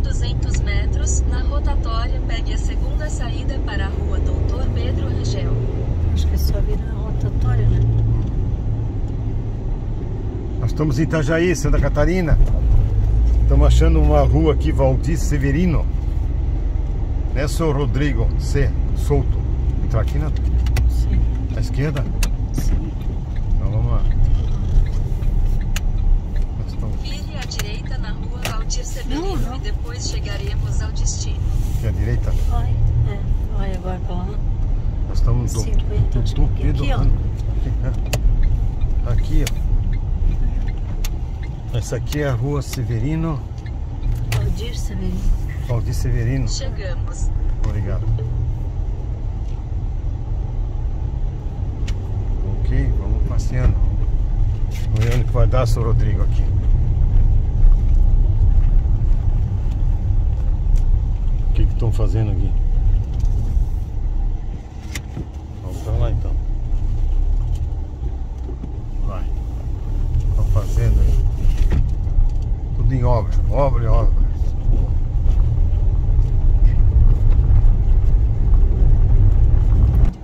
Em 200 metros, na rotatória, pegue a segunda saída para a rua Doutor Pedro Rangel. Acho que é só vir na rotatória, né? Nós estamos em Itajaí, Santa Catarina. Estamos achando uma rua aqui, Valdir Severino. Né, senhor Rodrigo C. Souto? Entrar aqui na, Sim, à esquerda? sim. Então vamos lá. Nós estamos Vire à direita na Valdir Severino Não, não. e depois chegaremos ao destino. aqui à direita. Vai, é. Vai agora pra lá. Nós estamos no 50, Doutor acho que Pedro aqui, ó. Aqui, ó. Essa aqui é a rua Severino, Valdir Severino. Valdir Severino. Chegamos. Obrigado. Ok, vamos passeando. Vamos ver onde que vai dar, seu Rodrigo, aqui. O que que estão fazendo aqui? Vamos pra lá então. Vai. Estão fazendo aí. Tudo em obra, obra e obra.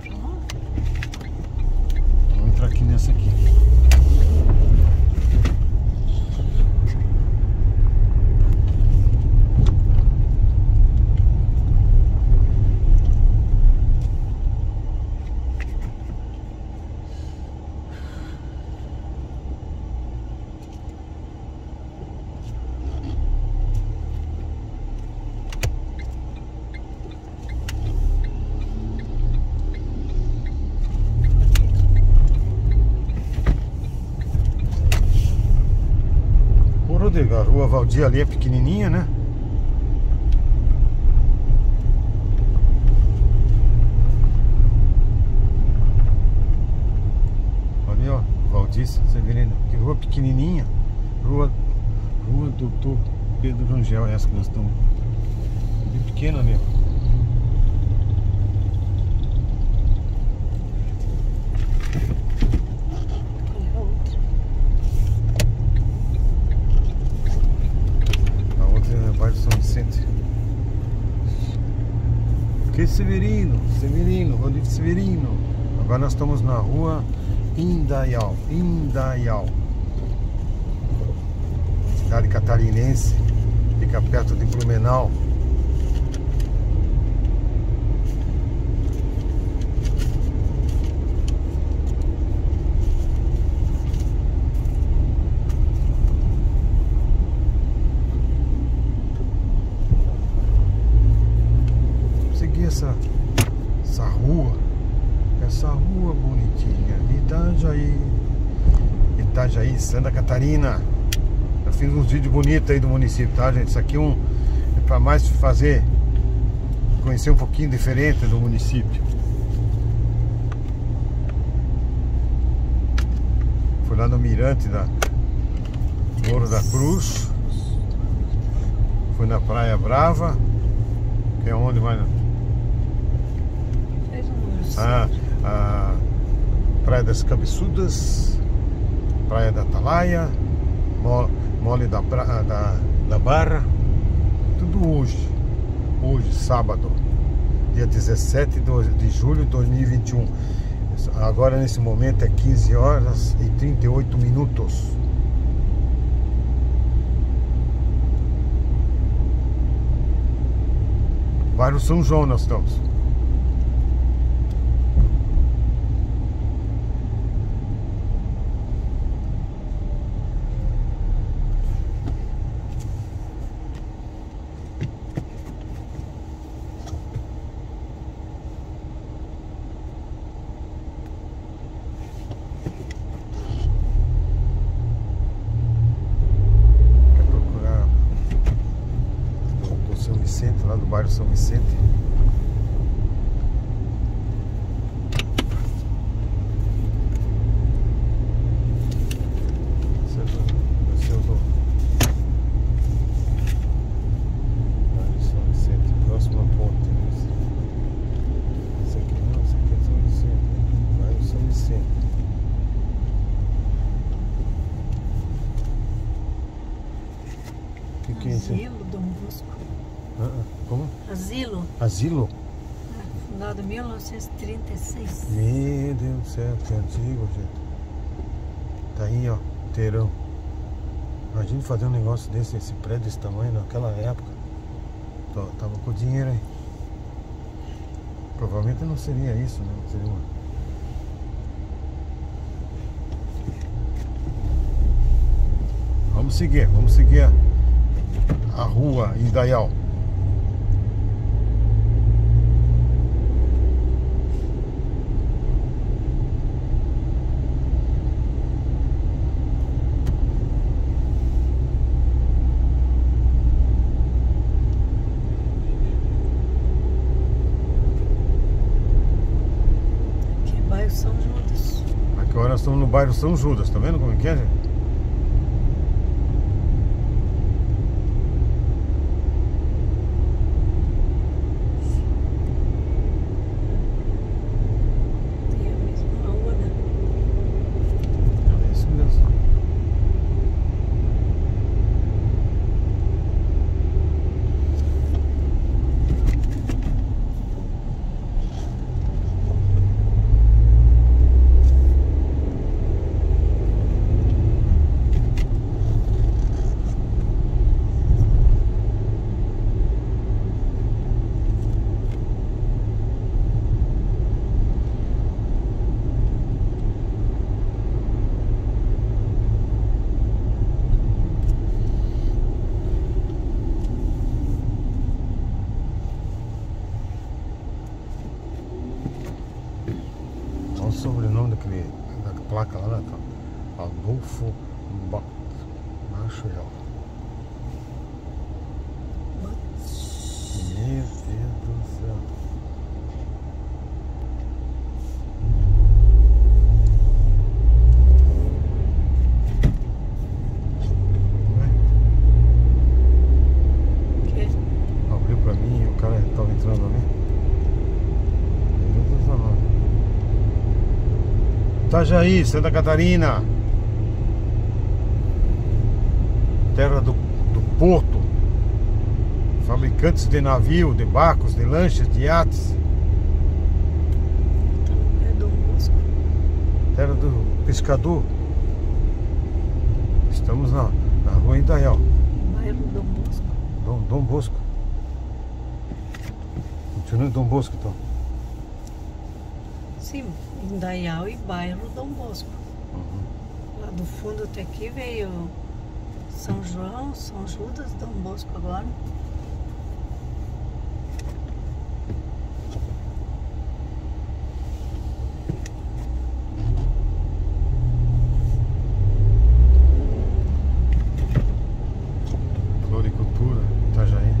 Pra lá? Vamos entrar aqui nessa aqui. Ô Rodrigo, a rua Valdir ali é pequenininha, né? Ali ó, Valdir Severino, que rua pequenininha. Rua, rua Doutor Pedro Rangel, essa que nós estamos. Bem pequena mesmo. Qual é a outra? A outra é bairro São Vicente. Que Severino, Severino, Valdir Severino. Agora nós estamos na rua Indaial, Indaial. Cidade catarinense, fica perto de Blumenau. seguir essa, essa rua, essa rua bonitinha, Itajaí, Itajaí, Eu fiz uns vídeos bonitos aí do município, tá gente? Isso aqui é um é para mais fazer conhecer um pouquinho diferente do município. Fui lá no Mirante da Morro da Cruz. Fui na Praia Brava, que é onde vai Faz um a, a Praia das Cabeçudas, Praia da Atalaia, Mo- Mole da, Bra- da, da Barra, tudo hoje, hoje, sábado, dia 17 do- de julho de 2021. Agora nesse momento é 15 horas e 38 minutos. Bairro São João nós estamos. Quer procurar o São Vicente, lá do bairro São Vicente. Esse é do- esse é o do bairro São Vicente, próximo à ponte. Esse Esse aqui não, esse aqui é São Vicente. Bairro São Vicente. O que, que é isso? aí? Asilo Dom Bosco. Ah, ah, Como? Asilo, fundado em 1936. Meu Deus do céu, que antigo, gente. Tá aí, ó, inteirão. Imagina fazer um negócio desse, esse prédio desse tamanho naquela época. Tô- Tava com dinheiro aí. Provavelmente não seria isso, né? Seria uma... Vamos seguir, vamos seguir a, a rua Indaial. Aqui é bairro São Judas. Agora nós estamos no bairro São Judas, tá vendo como é que é, gente? Tem a mesma rua, né? É isso mesmo. Olha o sobrenome daquele, da placa lá, né? tá? Adolfo Ba- Machel. Meu Deus do céu. Ué, Que Abriu pra mim e o cara tava entrando ali. Meu Deus do céu. mano. Itajaí, Santa Catarina. Terra do, do porto. Fabricantes de navio, de barcos, de lanchas, de iates. é. Terra do pescador. Estamos na, na rua Indaial. Bairro Dom Bosco. Dom, Dom Bosco. Continuando Dom Bosco, então. Sim, Indaial e bairro Dom Bosco. Lá do fundo até aqui veio São João, São Judas, Dom Bosco agora. Floricultura, Itajaí.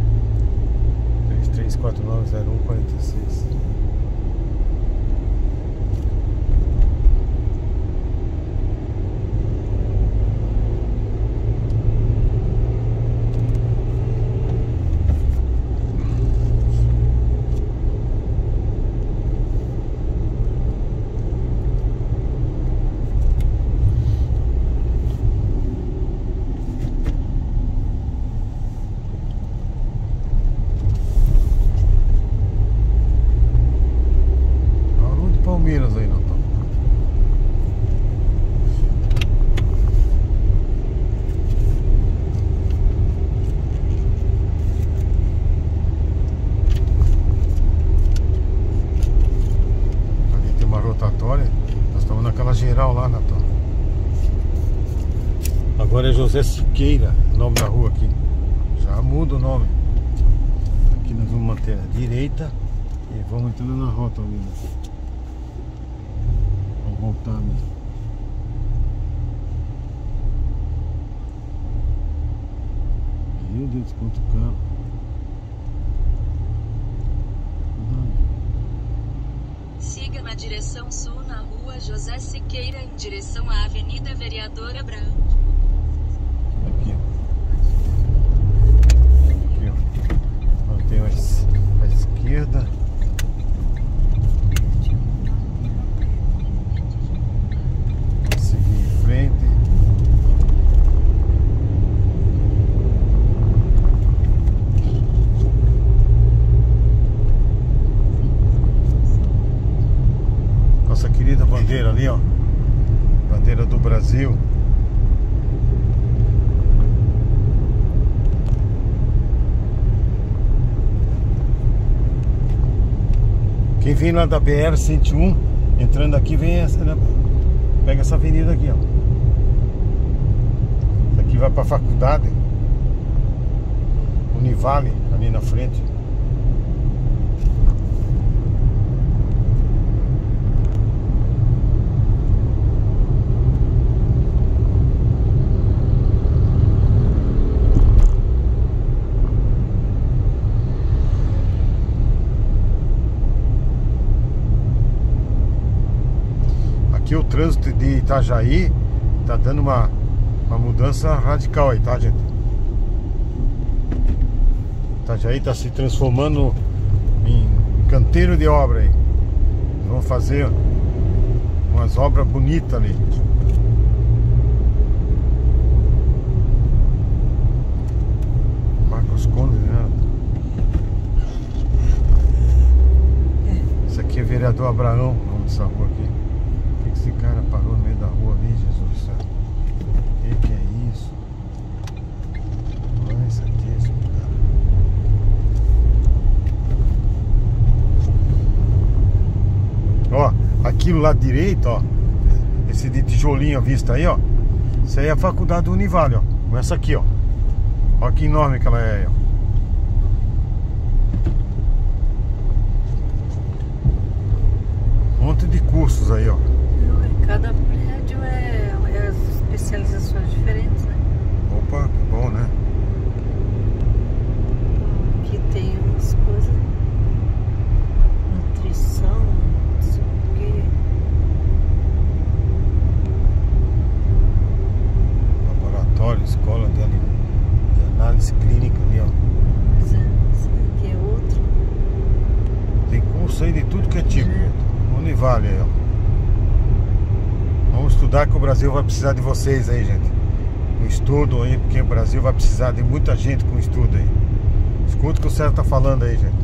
33490146. A rua de Palmeiras aí, não tá? Ali tem uma rotatória. Nós estamos naquela geral lá, Natal. Agora é José Siqueira, o nome da rua aqui. Já muda o nome. Aqui nós vamos manter a direita e vamos ali. né? Vamos voltar mesmo. Meu Deus, quanto carro. Siga na direção sul na rua José Siqueira em direção à Avenida Vereador Abrão. Aqui, ó. Aqui, ó. Es- a esquerda. Seguir em frente. ali, ó. Bandeira do Brasil. Quem vem lá da BR-101, entrando aqui, vem essa, né? pega essa avenida aqui, ó. Aqui vai pra faculdade. Univale, ali na frente. Aqui o trânsito de Itajaí tá dando uma, uma mudança radical aí, tá, gente? Itajaí tá se transformando em canteiro de obra aí. Vão fazer umas obras bonitas ali. Marcos Conde, né? Esse aqui é vereador Abraão, nome dessa rua aqui. Por que que esse cara parou no meio da rua ali, Jesus do céu? O que, que é isso? Olha esse texto, cara. Ó, aqui no lado direito, ó. Esse de tijolinho à vista aí, ó. Isso aí é a faculdade do Univale, ó. Com essa aqui, ó. Ó que enorme que ela é, aí, ó. Um monte de cursos aí, ó. Cada prédio é, é as especializações diferentes, né? Opa, que bom, né? Aqui tem umas coisas. Nutrição, não sei o quê. Laboratório, escola de, ali- de análise clínica ali, ó. Mas é, esse daqui é outro. Tem curso aí de tudo que é tipo. Univale aí, ó. Vamos estudar que o Brasil vai precisar de vocês aí, gente. Com estudo aí, porque o Brasil vai precisar de muita gente com estudo aí. Escuta o que o César tá falando aí, gente.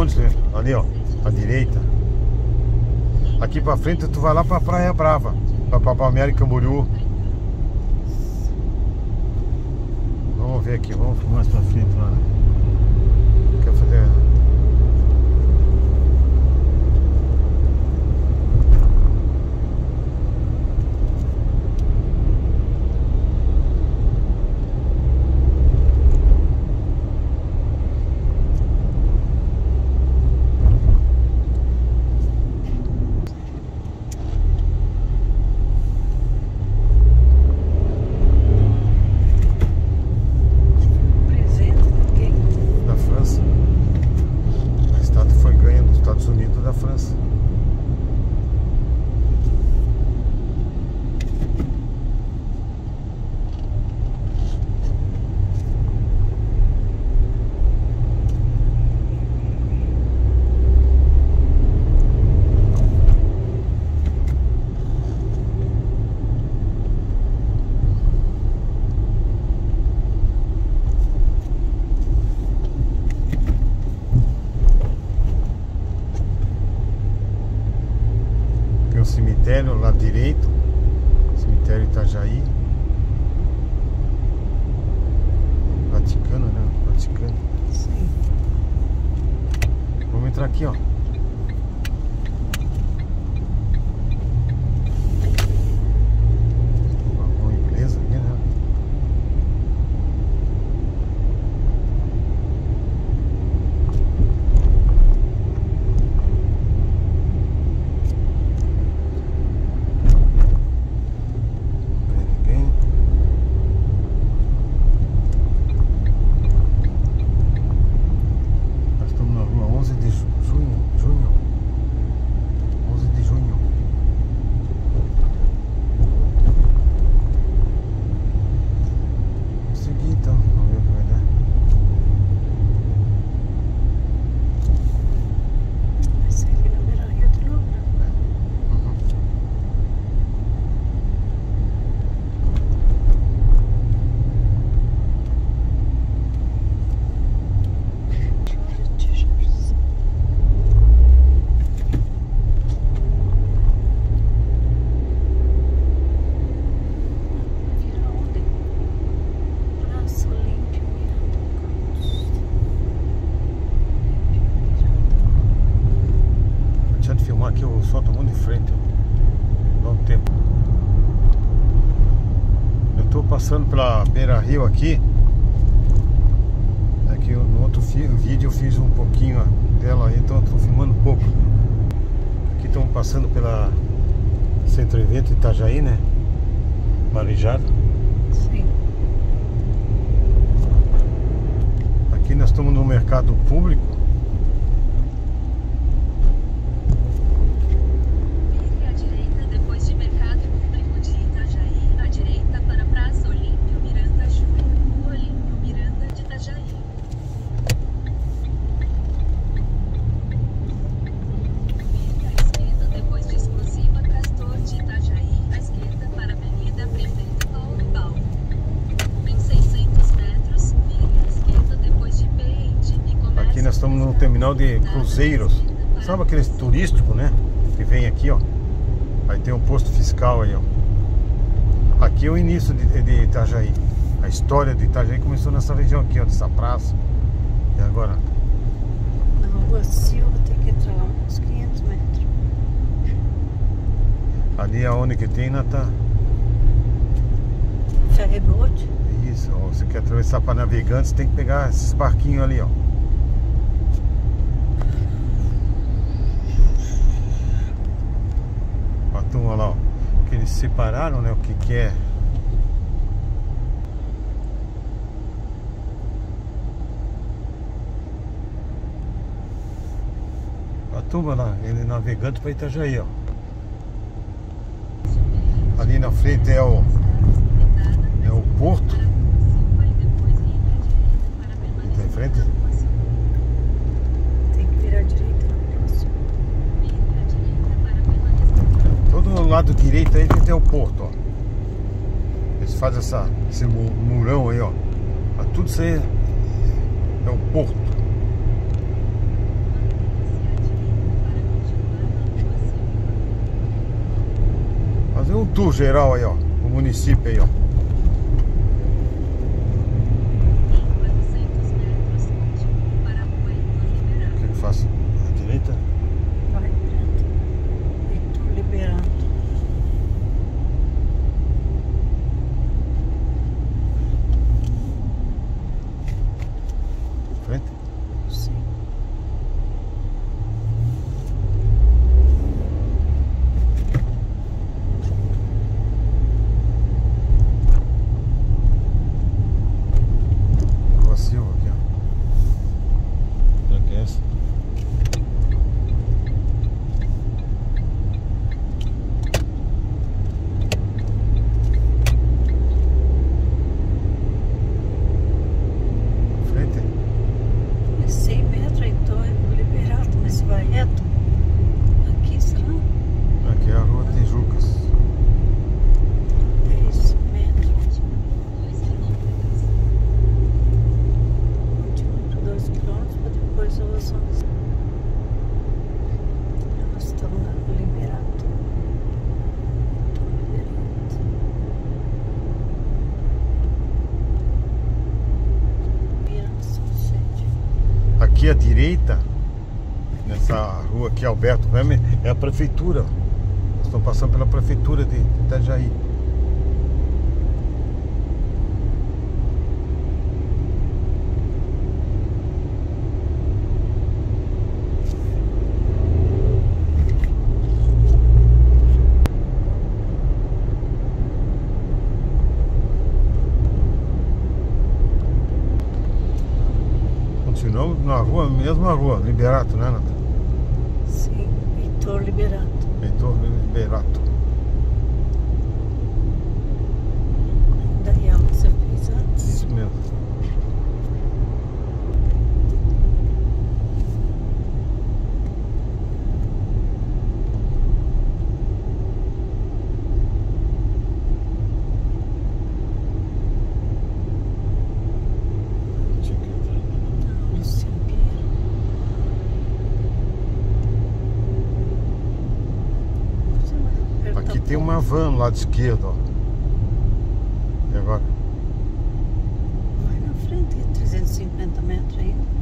Ônibus, né? ali ó, à direita. Aqui pra frente tu vai lá pra Praia Brava, pra, Palmeira e Camboriú. Vamos ver aqui, vamos mais pra frente lá. Quer fazer. Presente de alguém. da França. A estátua foi ganha dos Estados Unidos e da França. Tem um cemitério lá direito. Cemitério Itajaí. Vaticano, né? Vaticano. Sim. Vamos entrar aqui, ó. Uma inglesa aqui, né? Não vê ninguém. Nós estamos na rua 11 de ju- junho. Junho. 11 de junho. Vamos seguir então. Vamos ver o que vai dar. Vai sair ali na beira rio de novo, né? Uhum. Jorge de Jesus. Vira onde? Praça Olímpio Miranda Campos. Não adianta filmar aqui, o sol tá muito de frente. ó. Dá um tempo. Eu tô passando rio aqui. É que no outro vídeo eu fiz um pouquinho dela aí, então eu tô filmando um pouco. Aqui estamos passando pela Centro Evento Itajaí, né? Marejada. Sim. Aqui nós estamos no mercado público. Vire à direita depois de Mercado Público de Itajaí, à direita para Praça Olímpio Miranda Júnior, Rua Olímpio Miranda de Itajaí. Vire à esquerda depois de Exclusiva Castor de Itajaí, à esquerda para Avenida Prefeito Paulo Balbo. Em 600 metros, vire à esquerda depois de Peide e comece Aqui nós estamos no terminal de cruzeiros. Sabe aqueles turísticos, né? Que vem aqui, ó. Aí tem um posto fiscal aí, ó. Aqui é o início de, de Itajaí. A história de Itajaí começou nessa região aqui, ó, dessa praça. E agora? Na rua Silva tem que entrar lá uns 500 metros. Ali é onde que tem, tá. Ferrebote. Isso, ó. Você quer atravessar para navegantes, tem que pegar esses barquinhos ali, ó. A turma lá, ó. Que eles separaram, né? O que que é. A turma lá, ele navegando para Itajaí, ó. Ali na frente é o, é o porto. Tá em frente? lado direito aí tem o porto, ó. Eles fazem essa, esse murão aí, ó. Tudo isso aí é o porto. Fazer um tour geral aí, ó. O município aí, ó. prefeitura, estão passando pela prefeitura de Itajaí. uma van lá de esquerdo, ó. E agora? Vai na frente, é 350 metros ainda.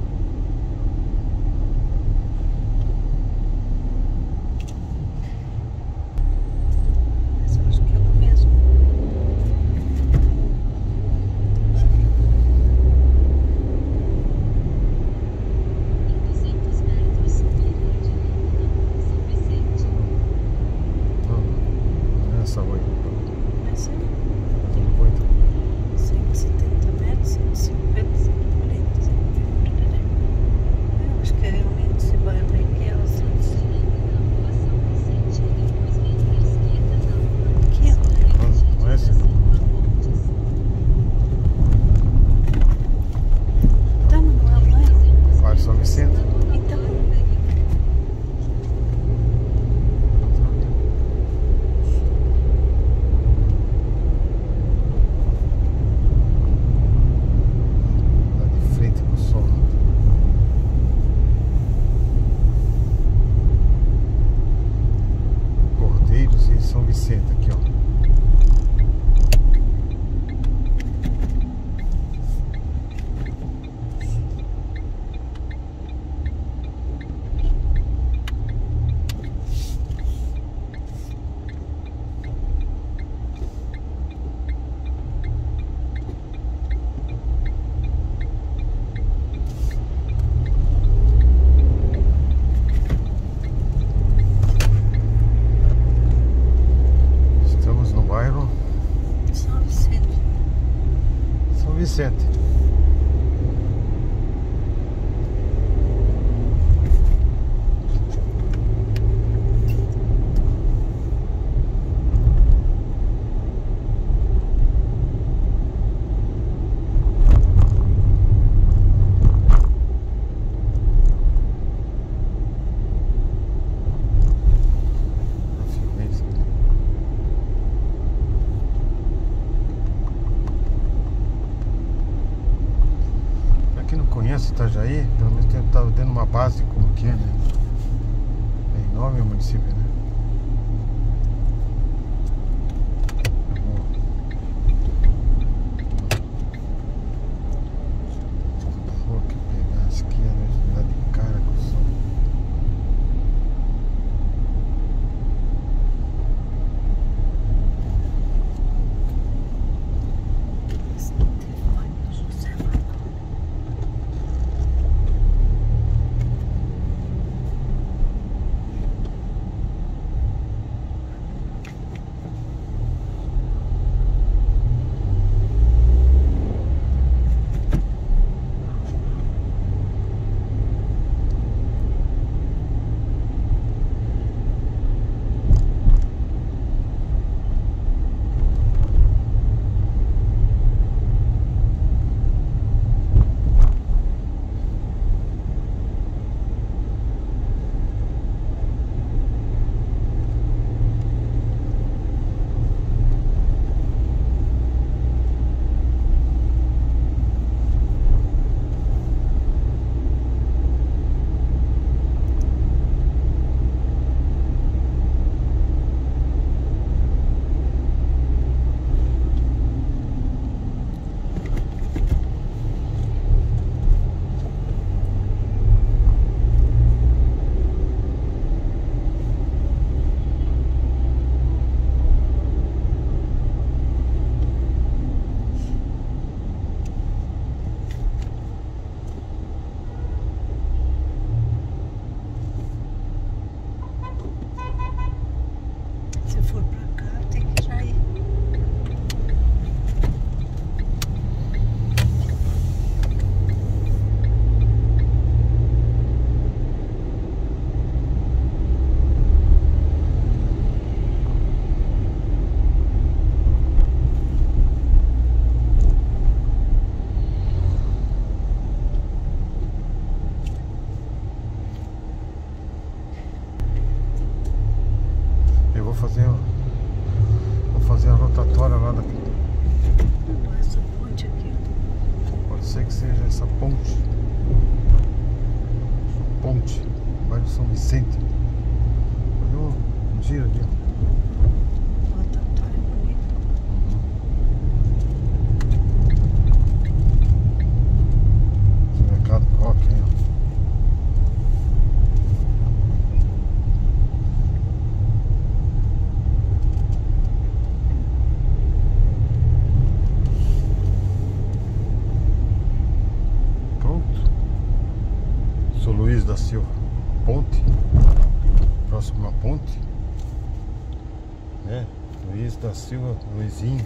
É, Luiz da Silva, Luizinho.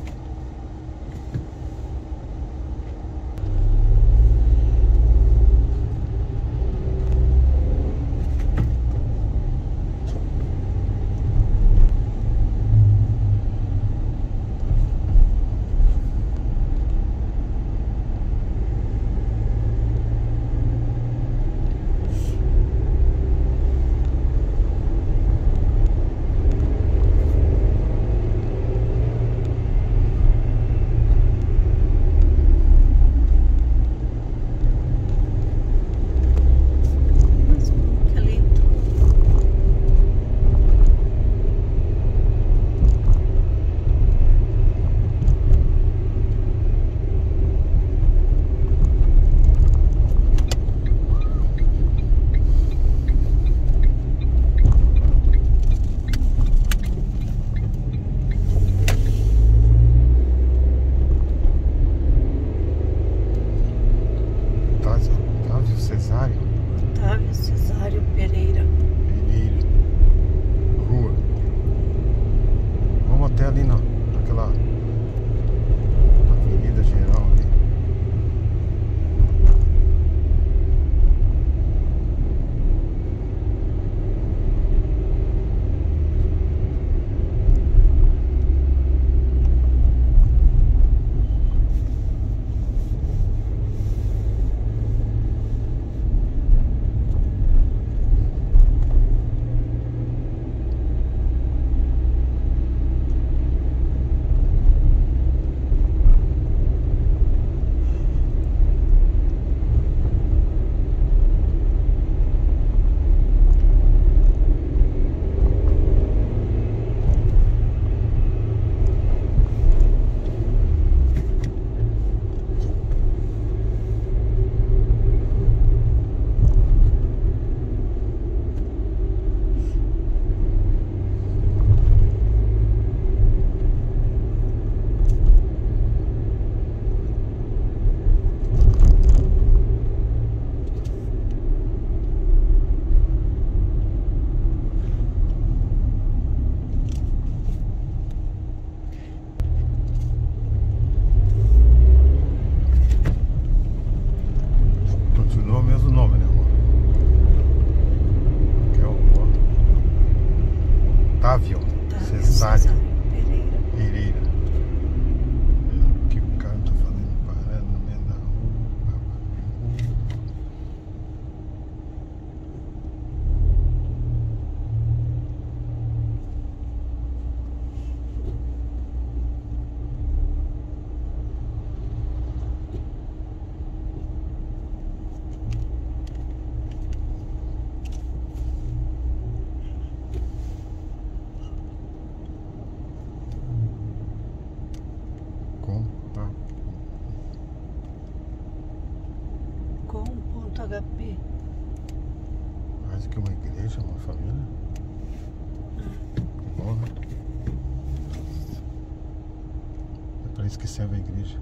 Para isso que serve a igreja.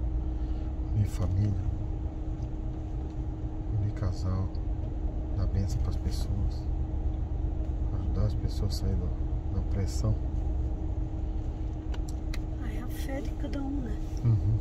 Unir família. Unir casal. Dar bênção para as pessoas. Ajudar as pessoas a sair da, da pressão. Aí é a fé de cada um, né? Uhum.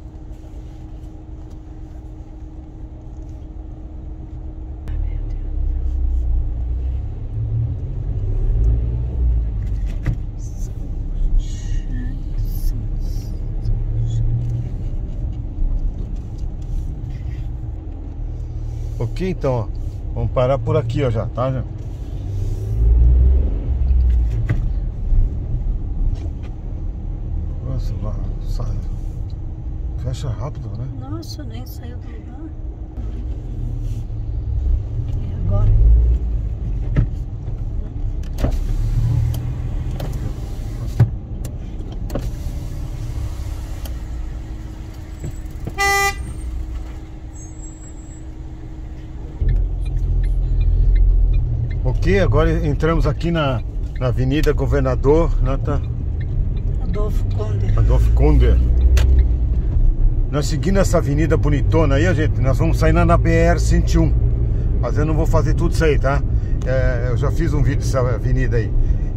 aqui, então, ó. Vamos parar por aqui, ó, já, tá? Já. Nossa, lá, sai. Fecha rápido, né? Nossa, nem saiu do lugar. Agora entramos aqui na, na Avenida Governador Nata Adolfo Conde. Adolfo Conde. Nós seguindo essa avenida bonitona aí, gente, nós vamos sair na BR-101. Mas eu não vou fazer tudo isso aí, tá? É, eu já fiz um vídeo dessa avenida aí.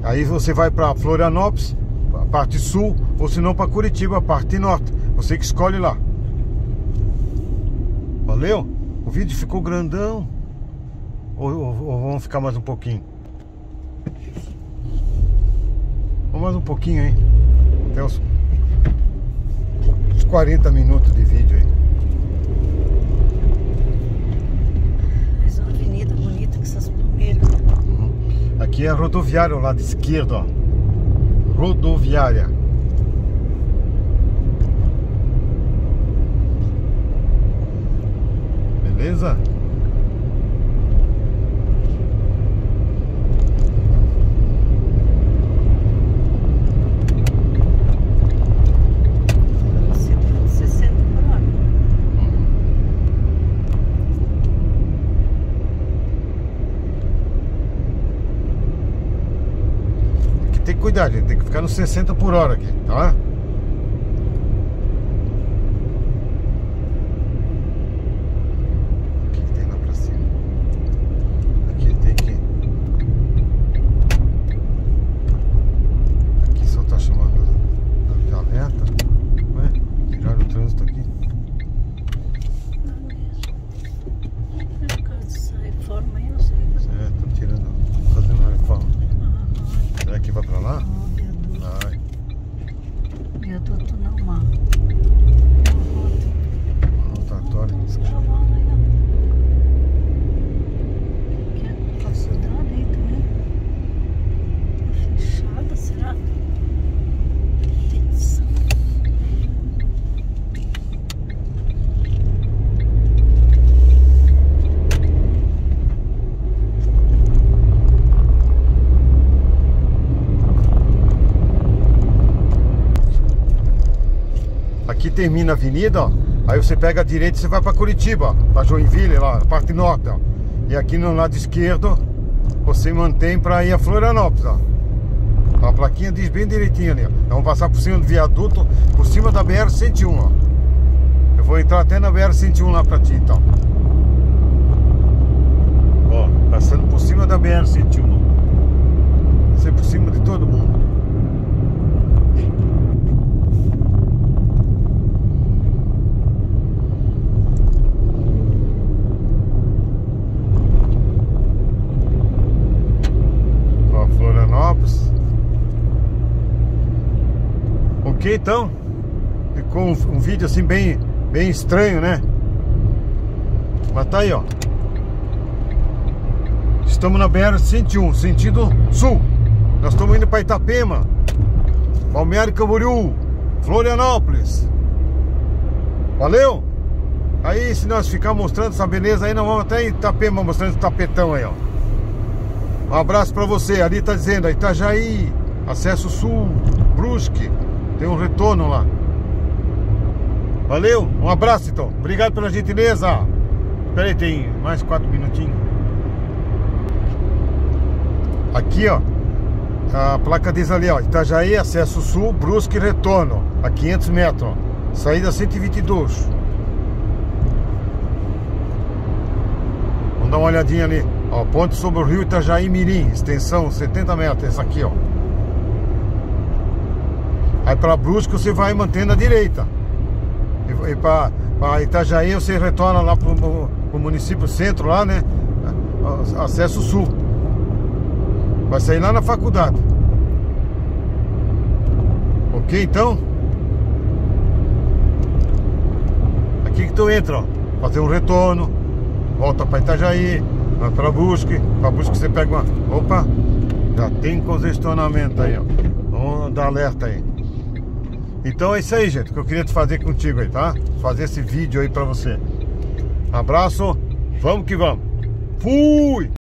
Aí você vai para Florianópolis, a parte sul, ou se não para Curitiba, a parte norte. Você que escolhe lá. Valeu? O vídeo ficou grandão. Ou, ou- ou vamos ficar mais um pouquinho? Vamos mais um pouquinho, hein? Até os, uns 40 minutos de vídeo aí. Mais uma avenida bonita com essas palmeiras. Aqui é a rodoviária, ao lado esquerdo, ó. Rodoviária. Beleza? Velocidade 60 por hora. Aqui tem que cuidar, gente. Tem que ficar nos 60 por hora aqui, tá? O que, que tem lá pra cima? Aqui tem que. Aqui só tá chamando a- de alerta. Ué? Tiraram o trânsito aqui. Não mesmo. É por causa dessa reforma aí, não sei. É, estão tirando. Fazendo a reforma. Ah, Será que vai pra lá? ó, viaduto. Vai. Viaduto não, mano. Rotatório. Cavalo aí, ó. Que é faculdade aí também. Tá fechada, será? Atenção. Aqui termina a avenida, ó. Aí você pega a direita e você vai pra Curitiba, ó, pra Joinville, lá, parte norte, ó. E aqui no lado esquerdo, você mantém pra ir a Florianópolis, ó. A plaquinha diz bem direitinho ali, ó. Vamos passar por cima do viaduto, por cima da BR-101, ó. Eu vou entrar até na BR-101 lá pra ti, então. Ó, passando por cima da BR-101. Vai ser por cima de todo mundo. Ó, Florianópolis. Então. Ficou um, um vídeo assim bem, bem estranho, né? Mas tá aí, ó. Estamos na BR-101, sentido sul. Nós estamos indo para Itapema, Balneário Camboriú, Florianópolis. Valeu? Aí, se nós ficar mostrando essa beleza aí, nós vamos até Itapema mostrando esse tapetão aí, ó. Um abraço pra você. Ali tá dizendo, Itajaí, acesso sul, Brusque. Tem um retorno lá. Valeu? Um abraço então. Obrigado pela gentileza. Espera aí, tem mais quatro minutinhos. Aqui, ó. A placa diz ali, ó. Itajaí, acesso sul, Brusque, retorno. A 500 metros, ó. Saída 122. Vamos dar uma olhadinha ali. Ó, ponte sobre o rio Itajaí Mirim, extensão 70 metros, essa aqui, ó. Aí para Brusque você vai mantendo a direita. E, e para Itajaí você retorna lá pro município centro lá, né? Acesso sul. Vai sair lá na faculdade. Ok, então? Aqui que tu entra, ó. Fazer um retorno. Volta para Itajaí. Vai para Brusque. Para Brusque você pega uma... Opa! Já tem congestionamento aí, ó. Vamos dar alerta aí. Então é isso aí, gente, que eu queria te fazer contigo aí, tá? Fazer esse vídeo aí pra você. Abraço, vamos que vamos. Fui!